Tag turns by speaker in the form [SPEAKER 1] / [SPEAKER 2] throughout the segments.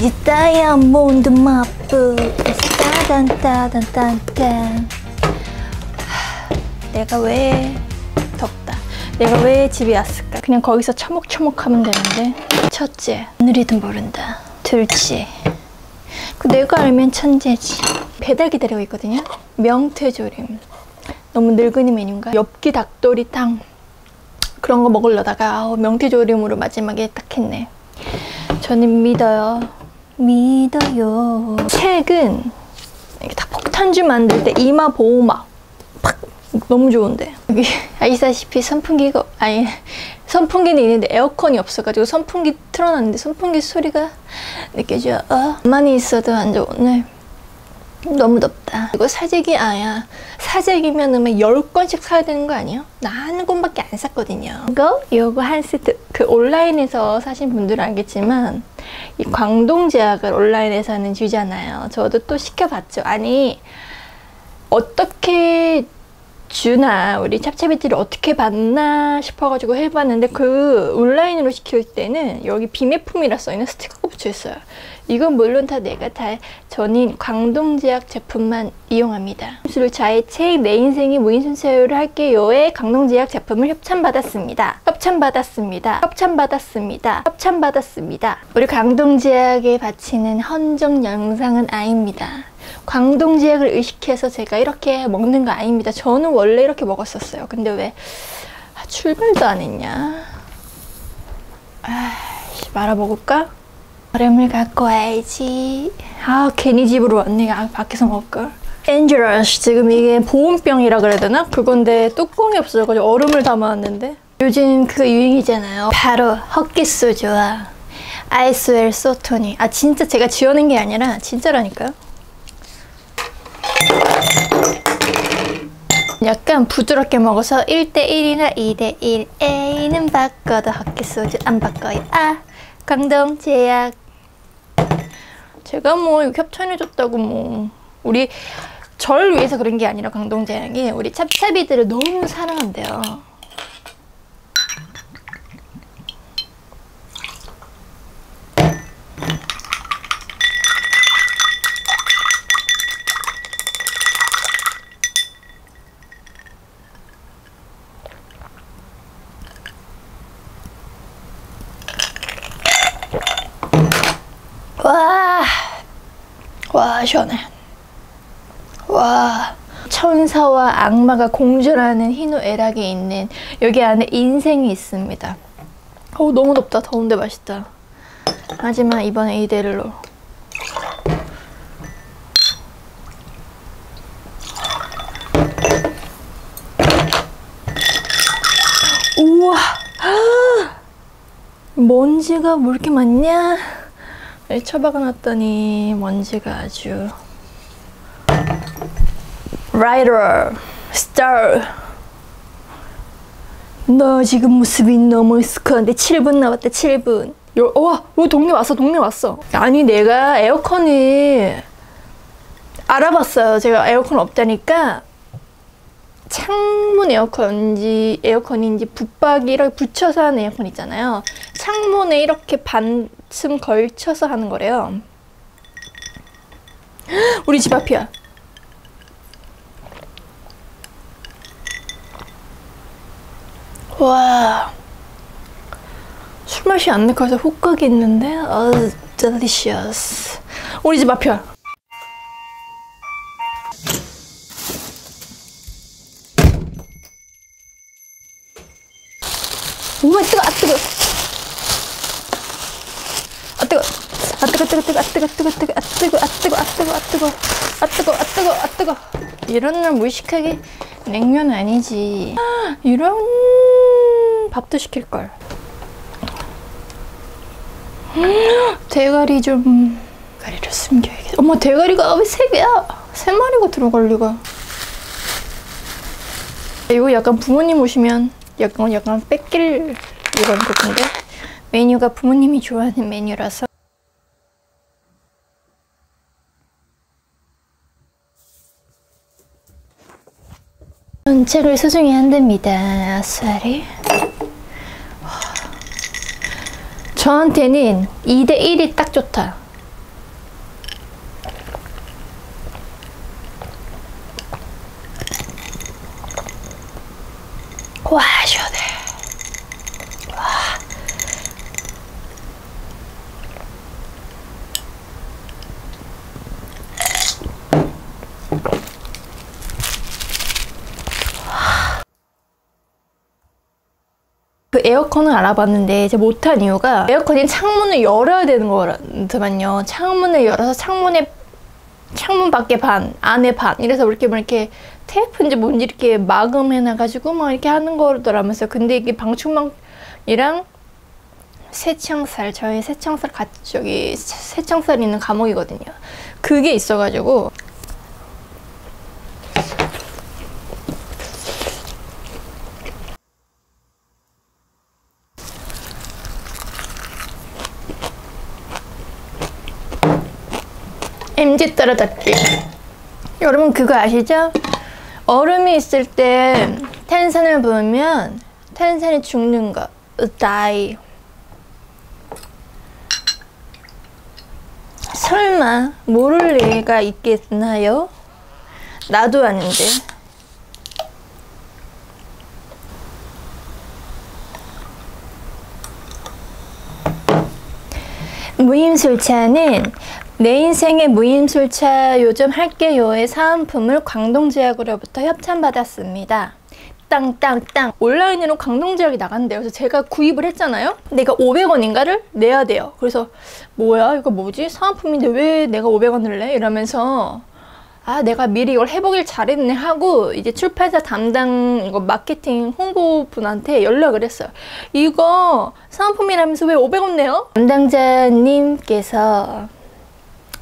[SPEAKER 1] 이 다이아몬드 마프 따단따단딴딴 내가 왜 덥다. 내가 왜 집에 왔을까? 그냥 거기서 처먹처먹하면 되는데. 첫째 오늘이든 모른다. 둘째 그 내가 알면 천재지. 배달 기다리고 있거든요. 명태조림. 너무 늙은이 메뉴인가? 엽기 닭도리탕. 그런 거 먹으려다가 명태조림으로 마지막에 딱 했네. 저는 믿어요 믿어요. 책은 이렇게 딱 폭탄주 만들 때 이마 보호막. 팍! 너무 좋은데. 여기 아시다시피 선풍기가 아니 선풍기는 있는데 에어컨이 없어가지고 선풍기 틀어놨는데 선풍기 소리가 느껴져. 어, 가만히 있어도 안 좋네 너무 덥다. 이거 사재기 아야. 사재기면 은 10건씩 사야 되는 거 아니야? 나한 권밖에 안 샀거든요. 이거? 이거 한 세트. 그 온라인에서 사신 분들은 알겠지만 이 광동 제약을 온라인에서 하는 주잖아요. 저도 또 시켜봤죠. 아니 어떻게 주나 우리 찹찹이들이 어떻게 받나 싶어가지고 해봤는데 그 온라인으로 시킬 때는 여기 비매품이라 써있는 스티커 가 붙여있어요 이건 물론 다 내가 다 전인 광동제약 제품만 이용합니다 자의 책 내 인생이 무인순세요를 할게요에 광동제약 제품을 협찬받았습니다 협찬받았습니다 협찬받았습니다 협찬받았습니다 우리 광동제약에 바치는 헌정 영상은 아닙니다 광동지역을 의식해서 제가 이렇게 먹는 거 아닙니다. 저는 원래 이렇게 먹었었어요. 근데 왜 아, 출발도 안 했냐? 아이씨, 말아 먹을까? 얼음을 갖고 와야지. 아, 괜히 집으로 왔네. 아, 밖에서 먹을걸. 엔젤러스 지금 이게 보온병이라 그래야 되나? 그건데 뚜껑이 없어져가지고 얼음을 담아왔는데 요즘 그 유행이잖아요. 바로 헛기소주와 아이스웰 소토니. 아 진짜 제가 지어낸 게 아니라 진짜라니까요. 약간 부드럽게 먹어서 1대1이나 2대1 A는 바꿔도 헛기소주 안 바꿔요 아 광동 제약 제가 뭐 협찬해줬다고 뭐. 우리 절 위해서 그런 게 아니라 광동 제약이 우리 찹찹이들을 너무 사랑한대요 와, 와 시원해. 와, 천사와 악마가 공존하는 희노애락에 있는 여기 안에 인생이 있습니다. 어 너무 덥다. 더운데 맛있다. 하지만 이번에 이대로 우와 먼지가 뭐 이렇게 많냐 처박아 놨더니 먼지가 아주 라이더 스타 너 지금 모습이 너무 스커한데 7분 남았다 7분. 요, 와, 요 동네 왔어 동네 왔어. 아니 내가 에어컨을 알아봤어요. 제가 에어컨 없다니까. 창문 에어컨인지 에어컨인지 붙박이 이렇게 붙여서 하는 에어컨 있잖아요. 창문에 이렇게 반쯤 걸쳐서 하는 거래요. 우리 집 앞이야 와. 술맛이 안 느껴서 호떡이 있는데? 어, delicious. 우리 집 앞이야. 우와 뜨거 아 뜨거. 아 뜨거. 아 뜨거 뜨거 뜨거 아 뜨거 뜨거 뜨거 아 뜨거 아 뜨거 아 뜨거 아 뜨거. 아 뜨거 아 뜨거 아 뜨거. 이런 날 무식하게 냉면 아니지. 이런 밥도 시킬걸. 대가리 좀 대가리를 숨겨야겠다. 어머 대가리가 왜 세 개야? 세 마리가 들어갈 리가. 이거 약간 부모님 오시면 약간 약간 뺏길 이런 것인데? 메뉴가 부모님이 좋아하는 메뉴라서. 책을 소중히 한답니다. 아싸리. 저한테는 2대1이 딱 좋다. 와, 시원해. 그 에어컨을 알아봤는데 이제 못한 이유가 에어컨이 창문을 열어야 되는 거더만요. 창문을 열어서 창문에 창문 밖에 반, 안에 반. 이래서 이렇게 뭐 이렇게 테이프인지 뭔지 이렇게 마금해놔가지고 막 이렇게 하는 거더라면서. 근데 이게 방충망이랑 새창살, 저희 새창살 같이 저기 새창살 있는 감옥이거든요. 그게 있어가지고 MG 떨어졌지. 여러분 그거 아시죠? 얼음이 있을 때 탄산을 부으면 탄산이 죽는 거. die. 설마 모를 리가 있겠나요? 나도 아닌데. 무임술차는 내 인생의 무임술차 요즘 할게요의 사은품을 광동제약으로부터 협찬받았습니다. 땅땅땅 온라인으로 광동제약이 나간대요. 그래서 제가 구입을 했잖아요. 내가 500원인가를 내야 돼요. 그래서 뭐야 이거 뭐지 사은품인데 왜 내가 500원을 내? 이러면서 아 내가 미리 이걸 해보길 잘했네 하고 이제 출판사 담당 이거 마케팅 홍보 분한테 연락을 했어요. 이거 사은품이라면서 왜 500원 내요? 담당자님께서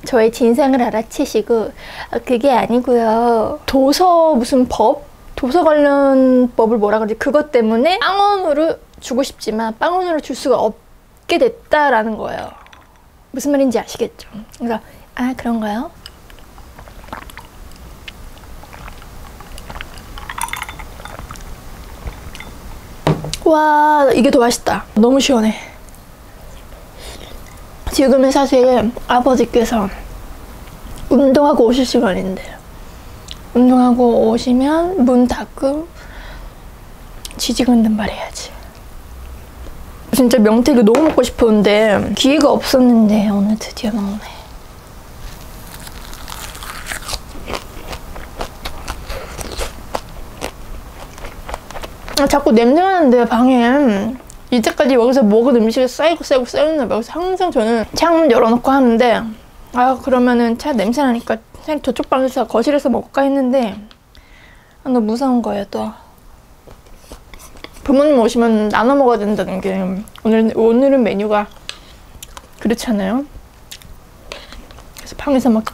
[SPEAKER 1] 저의 진상을 알아채시고 아, 그게 아니고요. 도서 무슨 법? 도서 관련 법을 뭐라 그러지? 그것 때문에 빵원으로 주고 싶지만 빵원으로 줄 수가 없게 됐다라는 거예요. 무슨 말인지 아시겠죠? 그래서 아 그런가요? 와 이게 더 맛있다. 너무 시원해. 지금은 사실 아버지께서 운동하고 오실 시간인데 운동하고 오시면 문 닫고 지지근든 말 해야지. 진짜 명태도 너무 먹고 싶었는데 기회가 없었는데 오늘 드디어 먹네. 아, 자꾸 냄새 나는데 방에 이제까지 여기서 먹은 음식이 쌓이고 쌓이고 쌓였나 봐요. 그래서 항상 저는 창문 열어놓고 하는데 아 그러면은 차 냄새 나니까 그냥 저쪽 방에서 거실에서 먹을까 했는데 아, 너무 무서운 거예요 또. 부모님 오시면 나눠 먹어야 된다는 게 오늘 오늘은 메뉴가 그렇잖아요. 그래서 방에서 막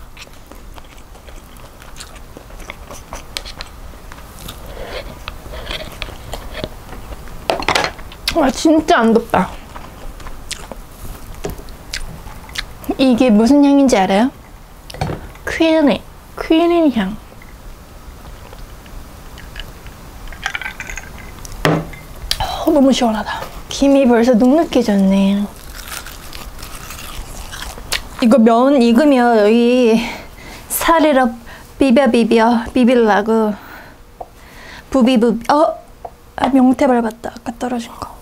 [SPEAKER 1] 와 진짜 안 덥다. 이게 무슨 향인지 알아요? 퀴니, 퀴니 향. 어, 너무 시원하다. 김이 벌써 눅눅해졌네. 이거 면 익으면 여기 살이라 비벼 비벼 비빌라고 부비부 어? 아, 명태 밟았다. 아까 떨어진 거.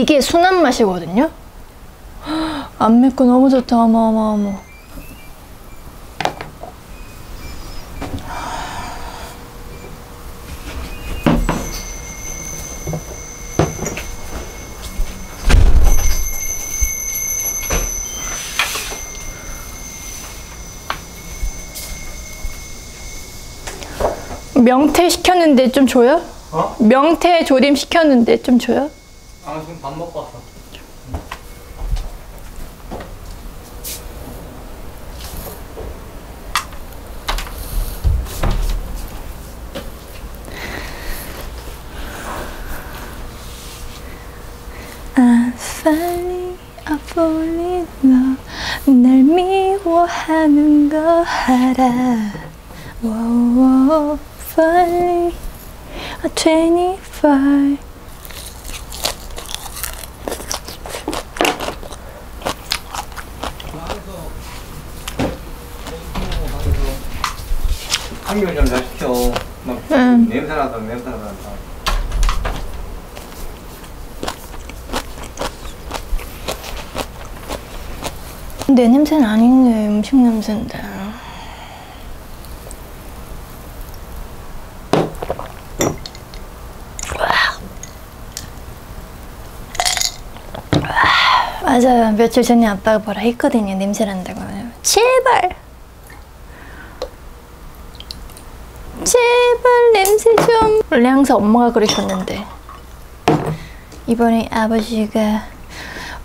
[SPEAKER 1] 이게 순한 맛이거든요. 안 맵고 너무 좋다. 어머 어머 어머. 명태 시켰는데 좀 줘요?
[SPEAKER 2] 어?
[SPEAKER 1] 명태 조림 시켰는데 좀 줘요?
[SPEAKER 2] 아 지금 밥 먹고 왔어.
[SPEAKER 1] I finally I fall in love 날 미워하는 거 알아 Whoa, falling at 25
[SPEAKER 2] 환경 좀잘 시켜. 막
[SPEAKER 1] 응.
[SPEAKER 2] 냄새 나다 냄새 나다.
[SPEAKER 1] 내 냄새는 아닌데 음식 냄새인데. 맞아요. 며칠 전에 아빠가 뭐라 했거든요 냄새 난다고. 제발 제발 냄새 좀 원래 항상 엄마가 그러셨는데. 이번에 아버지가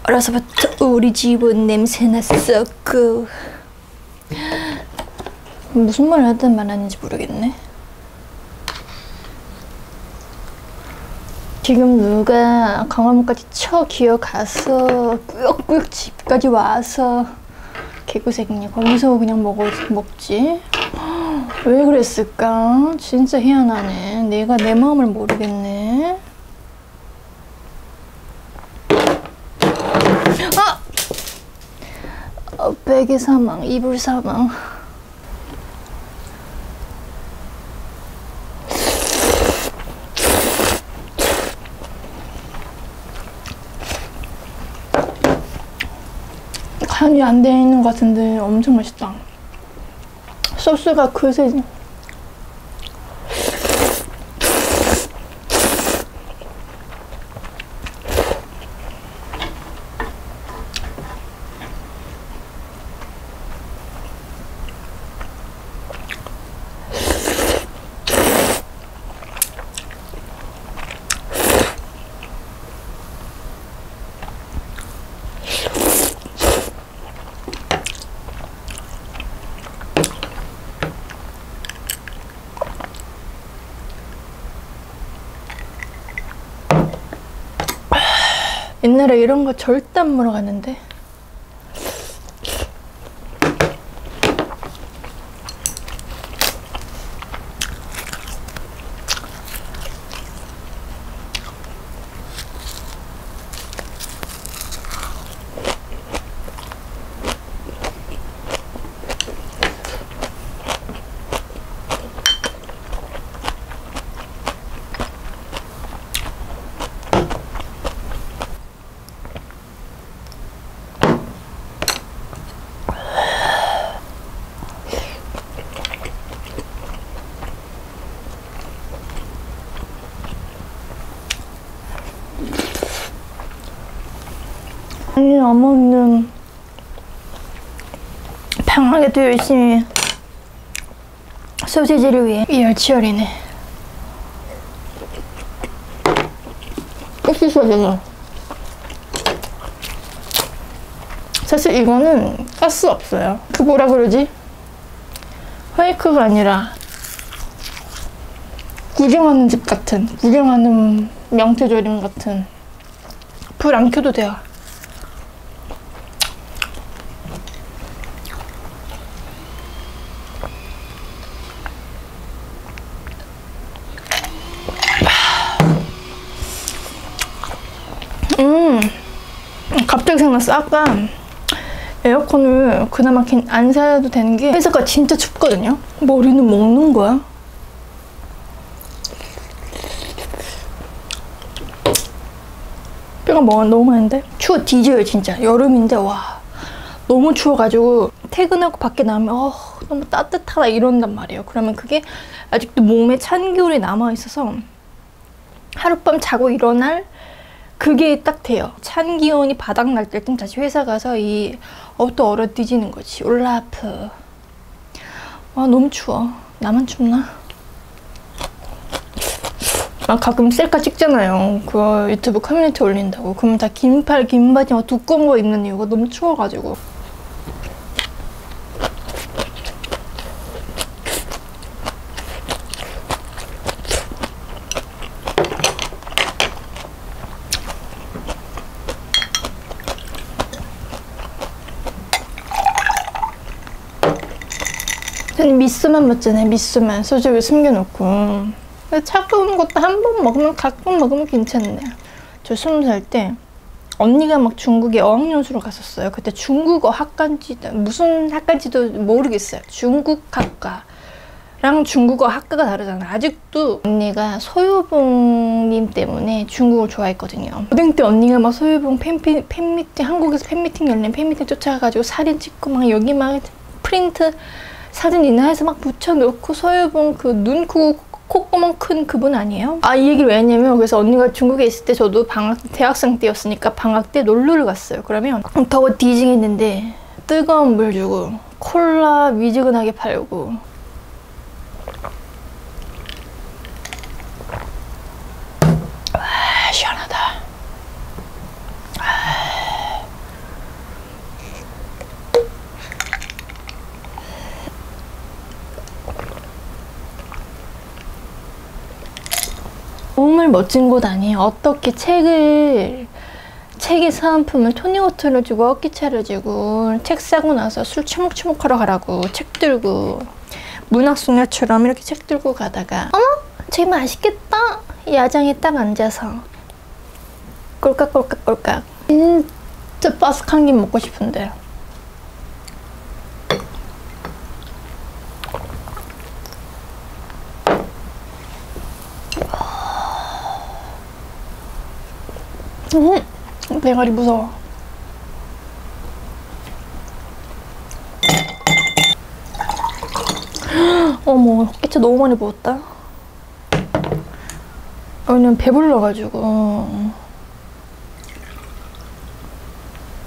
[SPEAKER 1] 어려서부터 우리 집은 냄새 났었고. 무슨 말을 하든 말하는지 모르겠네. 지금 누가 강화문까지 쳐 기어가서 꾸역꾸역 집까지 와서 개고생이냐 거기서 그냥 먹어, 먹지 왜 그랬을까 진짜 희한하네 내가 내 마음을 모르겠네 어, 베개 사망, 이불 사망. 간이 안 돼 있는 것 같은데 엄청 맛있다. 소스가 그새 옛날에 이런 거 절대 안 물어갔는데 아니 어머니는 방학에도 열심히 소시지를 위해 열치열이네. 되나 사실 이거는 가스 없어요. 그 뭐라 그러지? 페이크가 아니라 구경하는 집 같은 구경하는 명태조림 같은. 불 안 켜도 돼요 음, 갑자기 생각났어. 아까 에어컨을 그나마 긴- 안 사도 되는 게 회사가 진짜 춥거든요. 머리는 먹는 거야. 뼈가 뭐 너무 많은데 추워 뒤져요 진짜 여름인데 와 너무 추워가지고 퇴근하고 밖에 나오면 어 너무 따뜻하다 이런단 말이에요 그러면 그게 아직도 몸에 찬 기운이 남아 있어서 하룻밤 자고 일어날 그게 딱 돼요. 찬 기운이 바닥 날 때쯤 다시 회사 가서 이 옷도 얼어 뒤지는 거지. 올라프. 아 너무 추워. 나만 춥나? 아 가끔 셀카 찍잖아요. 그거 유튜브 커뮤니티 올린다고. 그러면 다 긴팔 긴 바지 막 두꺼운 거 입는 이유가 너무 추워가지고. 저는 미스만 먹잖아요. 미스만 소주를 숨겨놓고. 차가운 것도 한 번 먹으면 가끔 먹으면 괜찮네. 저 스무 살 때 언니가 막 중국에 어학연수로 갔었어요. 그때 중국어 학과인지 무슨 학과인지도 모르겠어요. 중국 학과 랑 중국어 학과가 다르잖아. 아직도 언니가 소유봉님 때문에 중국을 좋아했거든요. 고등 때 언니가 막 소유봉 팬미, 팬미팅 한국에서 팬미팅 열린 팬미팅 쫓아가가지고 사진 찍고 막 여기 막 프린트 사진 인화해서 막 붙여놓고 소유봉 그 눈, 코, 콧구멍 큰 그분 아니에요? 아 이 얘기를 왜 했냐면 그래서 언니가 중국에 있을 때 저도 방학 대학생 때였으니까 방학 때 놀러를 갔어요. 그러면 더워 뒤지겠는데 뜨거운 물 주고 콜라 미지근하게 팔고 와 시원하다. 정말 멋진 곳 아니에요. 어떻게 책을 책의 사은품을 토니워터를 주고 어깨차를 주고 책 사고 나서 술 처먹처먹하러 가라고 책 들고 문학소녀처럼 이렇게 책 들고 가다가 어머 책 맛있겠다. 야장에 딱 앉아서 꼴깍꼴깍꼴깍. 진짜 바삭 한입 먹고 싶은데 대가리 무서워. 어머, 헛개차 너무 많이 부었다. 왜냐면 배불러가지고.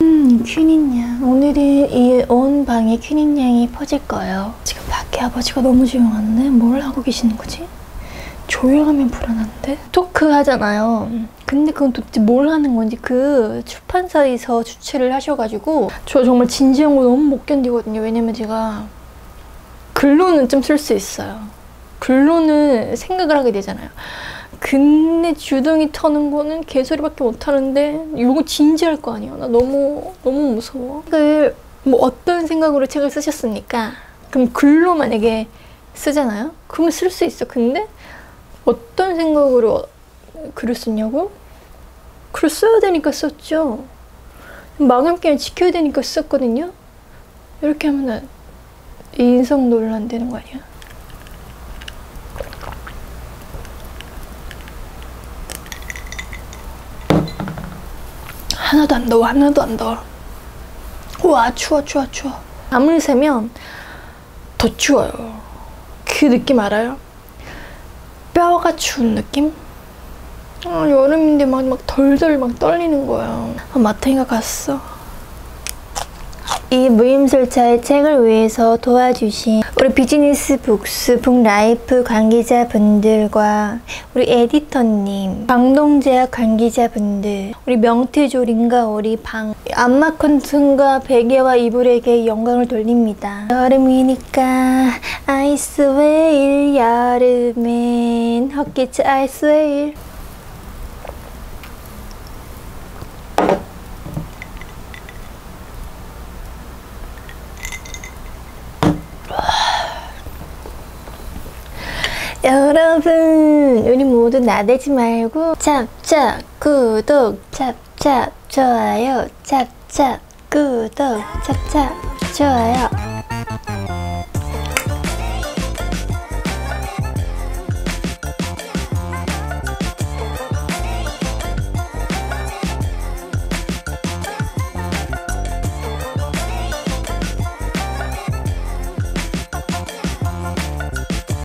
[SPEAKER 1] 음, 퀸인 양. 오늘은 이 온 방에 퀸인 양이 퍼질 거예요. 지금 밖에 아버지가 너무 조용한데? 뭘 하고 계시는 거지? 조용하면 불안한데? 토크 하잖아요. 근데 그건 도대체 뭘 하는 건지 그 출판사에서 주최를 하셔가지고 저 정말 진지한 거 너무 못 견디거든요. 왜냐면 제가 글로는 좀 쓸 수 있어요. 글로는 생각을 하게 되잖아요. 근데 주둥이 터는 거는 개소리밖에 못 하는데 이거 진지할 거 아니야. 나 너무 너무 무서워. 책을 뭐 어떤 생각으로 책을 쓰셨습니까? 그럼 글로 만약에 쓰잖아요. 그러면 쓸 수 있어. 근데 어떤 생각으로 글을 썼냐고? 글을 써야 되니까 썼죠. 마감기한 지켜야 되니까 썼거든요. 이렇게 하면은 인성 논란 되는 거 아니야? 하나도 안 더워, 하나도 안 더워. 와, 추워, 추워, 추워. 밤을 새면 더 추워요. 그 느낌 알아요? 뼈가 추운 느낌? 아, 여름인데 막, 막 덜덜 막 떨리는 거야. 아, 마탱이가 갔어. 이 무임설차의 책을 위해서 도와주신 우리 비즈니스 북스 북라이프 관계자분들과 우리 에디터님, 방동제약 관계자분들, 우리 명태조림과 우리 방 안마컨튼과 베개와 이불에게 영광을 돌립니다. 여름이니까 아이스웨일 여름엔 헛개차 아이스웨일 여러분 우리 모두 나대지 말고 찹찹 구독 찹찹 좋아요 찹찹 구독 찹찹 좋아요